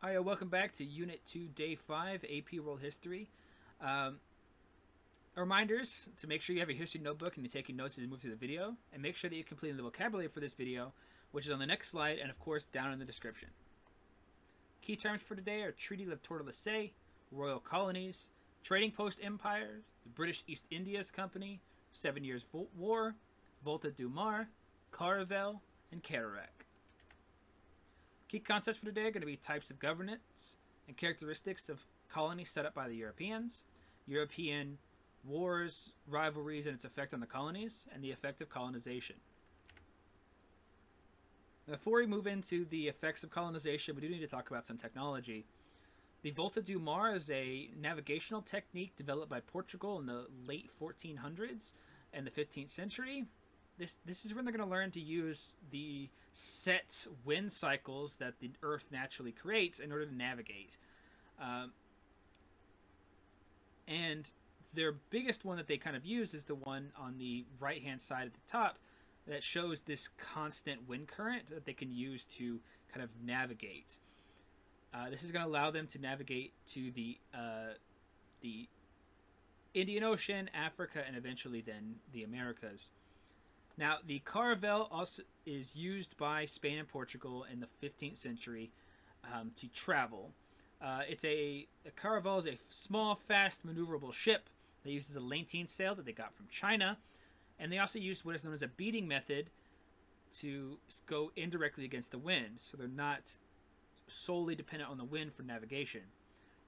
All right, welcome back to Unit 2, Day 5, AP World History. Um, reminders to make sure you have your history notebook and you're taking notes as you move through the video, and make sure that you complete the vocabulary for this video, which is on the next slide and, of course, down in the description. Key terms for today are Treaty of Tordesillas, Royal Colonies, Trading Post Empires, the British East Indias Company, Seven Years War, Volta do Mar, Caravel, and Carrack. Key concepts for today are going to be types of governance and characteristics of colonies set up by the Europeans, European wars, rivalries, and its effect on the colonies, and the effect of colonization. Before we move into the effects of colonization, we do need to talk about some technology. The Volta do Mar is a navigational technique developed by Portugal in the late 1400s and the 15th century this this is when they're going to learn to use the set wind cycles that the Earth naturally creates in order to navigate. Um, and their biggest one that they kind of use is the one on the right hand side at the top that shows this constant wind current that they can use to kind of navigate. Uh, this is going to allow them to navigate to the uh, the Indian Ocean, Africa, and eventually then the Americas. Now, the caravel also is used by Spain and Portugal in the 15th century um, to travel. Uh, it's a, a caravel is a small, fast, maneuverable ship that uses a lateen sail that they got from China, and they also use what is known as a beating method to go indirectly against the wind, so they're not solely dependent on the wind for navigation.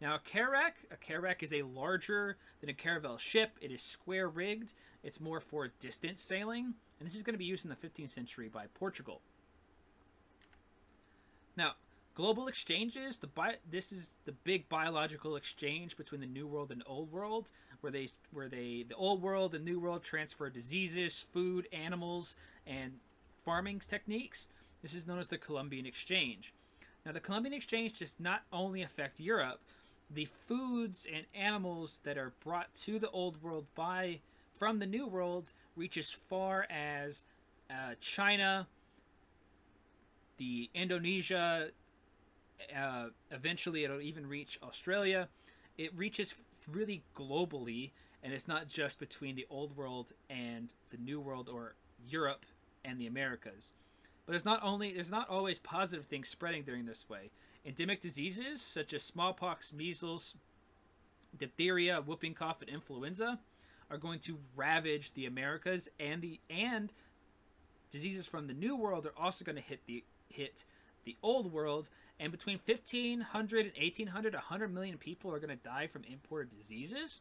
Now, a carrack, a carrack is a larger than a caravel ship. It is square rigged. It's more for distance sailing, and this is going to be used in the 15th century by Portugal. Now, global exchanges. The bi- this is the big biological exchange between the New World and Old World, where they where they the Old World and New World transfer diseases, food, animals, and farming techniques. This is known as the Columbian Exchange. Now, the Columbian Exchange does not only affect Europe, the foods and animals that are brought to the old world by from the new world reach as far as uh, China, the Indonesia. Uh, eventually, it'll even reach Australia. It reaches really globally, and it's not just between the old world and the new world or Europe and the Americas. But there's not only there's not always positive things spreading during this way. Endemic diseases such as smallpox, measles, diphtheria, whooping cough, and influenza are going to ravage the Americas, and the and diseases from the New World are also going to hit the hit the Old World. And between 1500 and 1800, 100 million people are going to die from imported diseases.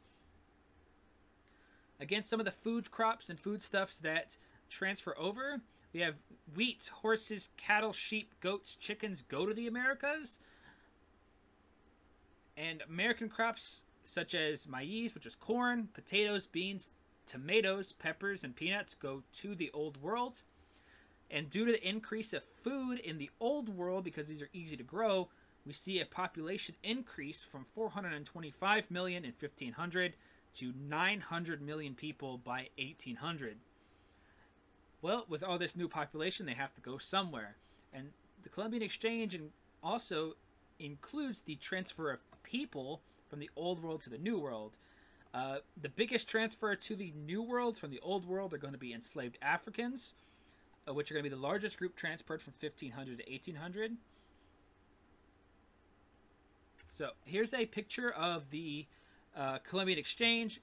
Against some of the food crops and foodstuffs that transfer over, we have wheat, horses, cattle, sheep, goats, chickens go to the Americas. And American crops such as maize, which is corn, potatoes, beans, tomatoes, peppers, and peanuts go to the old world. And due to the increase of food in the old world, because these are easy to grow, we see a population increase from 425 million in 1500 to 900 million people by 1800. Well, with all this new population, they have to go somewhere. And the Columbian Exchange also includes the transfer of people from the old world to the new world. Uh, the biggest transfer to the new world from the old world are going to be enslaved Africans, uh, which are going to be the largest group transferred from 1500 to 1800. So here's a picture of the uh, Columbian Exchange.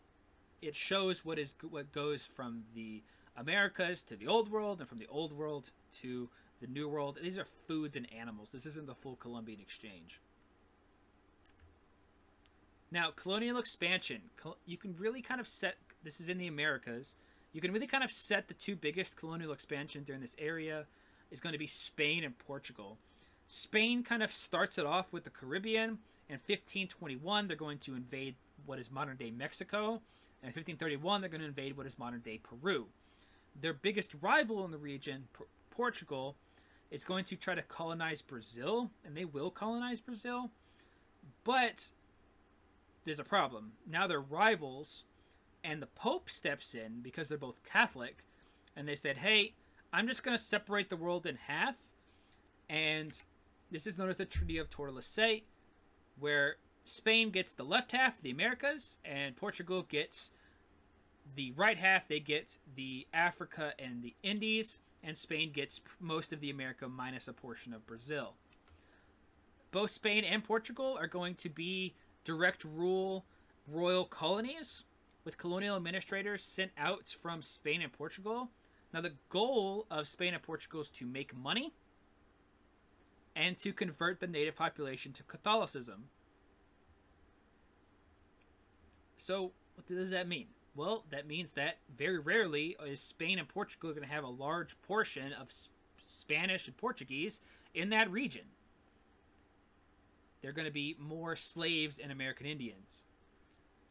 It shows what is what goes from the Americas to the Old World, and from the Old World to the New World. These are foods and animals. This isn't the full Columbian Exchange. Now, colonial expansion. You can really kind of set. This is in the Americas. You can really kind of set the two biggest colonial expansion during this area is going to be Spain and Portugal. Spain kind of starts it off with the Caribbean. In 1521, they're going to invade what is modern day Mexico. And in 1531, they're going to invade what is modern day Peru their biggest rival in the region, P- Portugal, is going to try to colonize Brazil, and they will colonize Brazil. But there's a problem. Now they're rivals, and the Pope steps in because they're both Catholic, and they said, hey, I'm just going to separate the world in half, and this is known as the Treaty of Tordesillas, where Spain gets the left half, the Americas, and Portugal gets the right half. They get the Africa and the Indies, and Spain gets most of the America minus a portion of Brazil. Both Spain and Portugal are going to be direct rule royal colonies with colonial administrators sent out from Spain and Portugal. Now, the goal of Spain and Portugal is to make money and to convert the native population to Catholicism. So, what does that mean? Well, that means that very rarely is Spain and Portugal going to have a large portion of Spanish and Portuguese in that region. They're going to be more slaves and American Indians.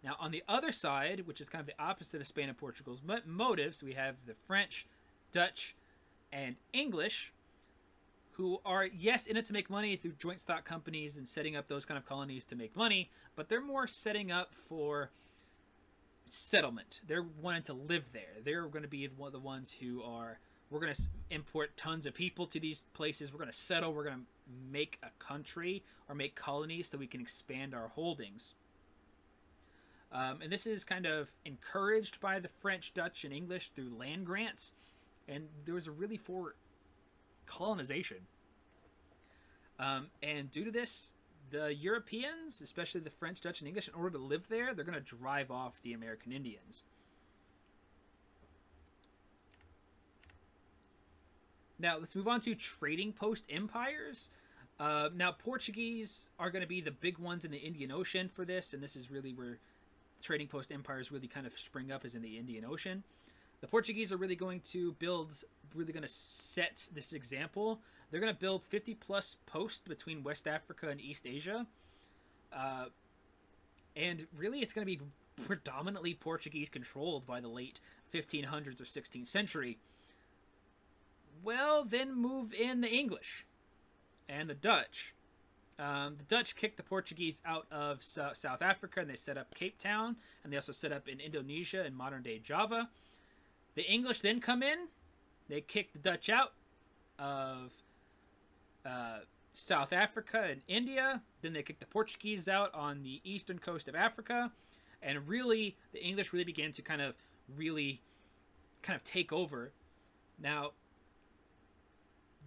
Now, on the other side, which is kind of the opposite of Spain and Portugal's motives, we have the French, Dutch, and English, who are, yes, in it to make money through joint stock companies and setting up those kind of colonies to make money, but they're more setting up for settlement. They're wanting to live there. They're going to be one of the ones who are, we're going to import tons of people to these places. We're going to settle. We're going to make a country or make colonies so we can expand our holdings. Um, and this is kind of encouraged by the French, Dutch, and English through land grants. And there was a really for colonization. Um, and due to this, the Europeans, especially the French, Dutch, and English, in order to live there, they're going to drive off the American Indians. Now, let's move on to trading post empires. Uh, now, Portuguese are going to be the big ones in the Indian Ocean for this, and this is really where trading post empires really kind of spring up is in the Indian Ocean. The Portuguese are really going to build, really going to set this example. They're going to build 50 plus posts between West Africa and East Asia. Uh, and really, it's going to be predominantly Portuguese controlled by the late 1500s or 16th century. Well, then move in the English and the Dutch. Um, the Dutch kicked the Portuguese out of so South Africa and they set up Cape Town and they also set up in Indonesia and modern day Java. The English then come in, they kick the Dutch out of uh, South Africa and India. Then they kick the Portuguese out on the eastern coast of Africa. And really, the English really began to kind of really kind of take over. Now,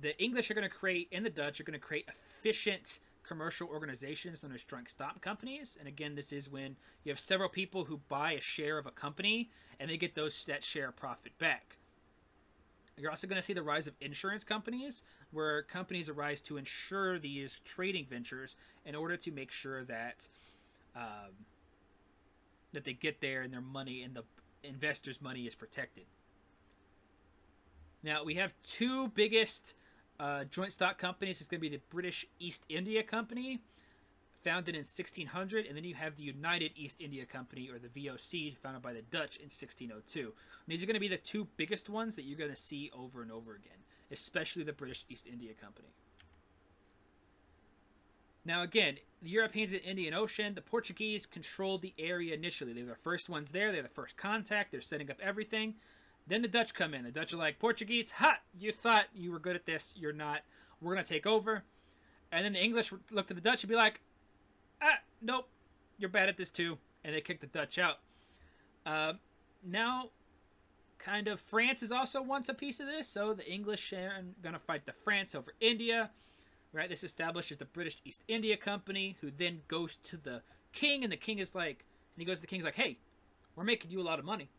the English are going to create, and the Dutch are going to create efficient commercial organizations known as joint stock companies. And again, this is when you have several people who buy a share of a company and they get those that share profit back. You're also going to see the rise of insurance companies, where companies arise to insure these trading ventures in order to make sure that um, that they get there and their money and the investors' money is protected. Now we have two biggest uh, joint stock companies It's going to be the British East India Company, founded in 1600, and then you have the United East India Company, or the VOC, founded by the Dutch in 1602. And these are going to be the two biggest ones that you're going to see over and over again, especially the British East India Company. Now, again, the Europeans in the Indian Ocean, the Portuguese controlled the area initially. They were the first ones there. They're the first contact. They're setting up everything. Then the Dutch come in. The Dutch are like, Portuguese, ha! You thought you were good at this. You're not. We're going to take over. And then the English look to the Dutch and be like, ah, nope, you're bad at this too. And they kick the Dutch out. Uh, now, kind of, France is also wants a piece of this. So the English are going to fight the France over India. Right? This establishes the British East India Company, who then goes to the king. And the king is like, and he goes to the king's like, hey, we're making you a lot of money.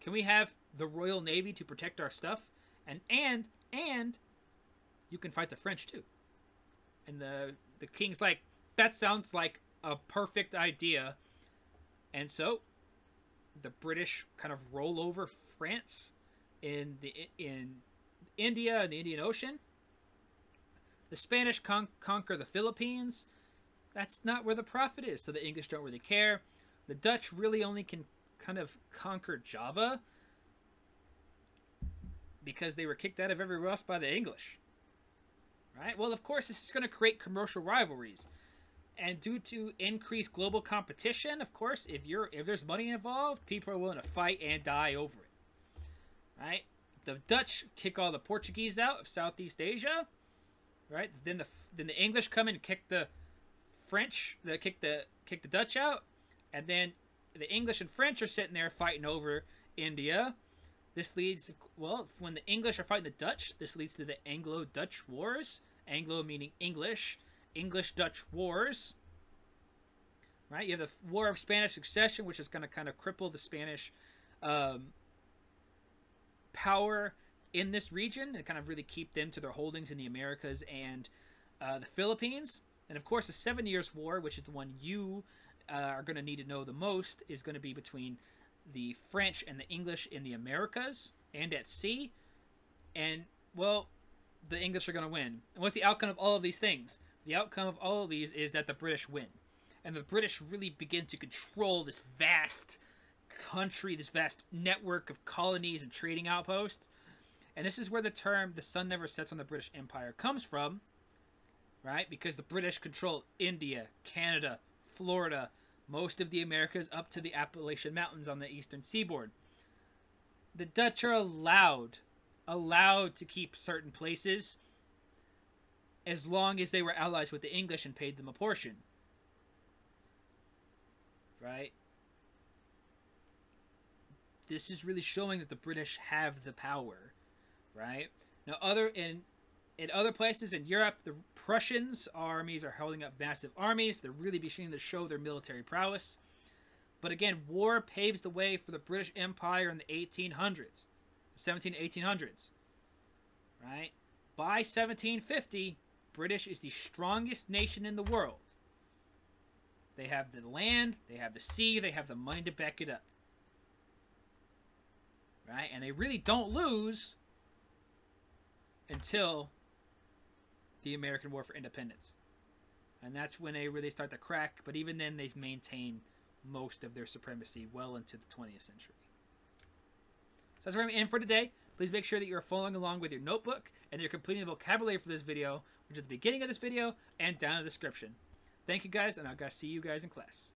Can we have the Royal Navy to protect our stuff, and and and you can fight the French too. And the the king's like, that sounds like a perfect idea. And so the British kind of roll over France in the in India and the Indian Ocean. The Spanish con- conquer the Philippines. That's not where the profit is, so the English don't really care. The Dutch really only can kind of conquer Java because they were kicked out of everywhere else by the English. Right? Well, of course, this is going to create commercial rivalries. And due to increased global competition, of course, if you're if there's money involved, people are willing to fight and die over it. Right? The Dutch kick all the Portuguese out of Southeast Asia. right? Then the then the English come and kick the French, the kick the kick the Dutch out, and then the English and French are sitting there fighting over India. This leads well when the English are fighting the Dutch. This leads to the Anglo-Dutch Wars. Anglo meaning English, English-Dutch Wars. Right, you have the War of Spanish Succession, which is going to kind of cripple the Spanish um, power in this region and kind of really keep them to their holdings in the Americas and uh, the Philippines. And of course, the Seven Years' War, which is the one you uh, are going to need to know the most, is going to be between the French and the English in the Americas and at sea. And, well, the English are going to win. And what's the outcome of all of these things? The outcome of all of these is that the British win. And the British really begin to control this vast country, this vast network of colonies and trading outposts. And this is where the term the sun never sets on the British Empire comes from, right? Because the British control India, Canada, Florida, most of the Americas up to the Appalachian Mountains on the eastern seaboard. The Dutch are allowed allowed to keep certain places as long as they were allies with the English and paid them a portion. Right? This is really showing that the British have the power right? Now, other in in other places in Europe, the Prussians armies are holding up massive armies. They're really beginning to show their military prowess. But again, war paves the way for the British Empire in the 1800s, 17 1800s. Right? By 1750, British is the strongest nation in the world. They have the land, they have the sea, they have the money to back it up. Right? And they really don't lose until the American War for Independence. And that's when they really start to crack, but even then they maintain most of their supremacy well into the 20th century. So that's where I'm in for today. Please make sure that you're following along with your notebook and you're completing the vocabulary for this video, which is at the beginning of this video and down in the description. Thank you guys, and I'll see you guys in class.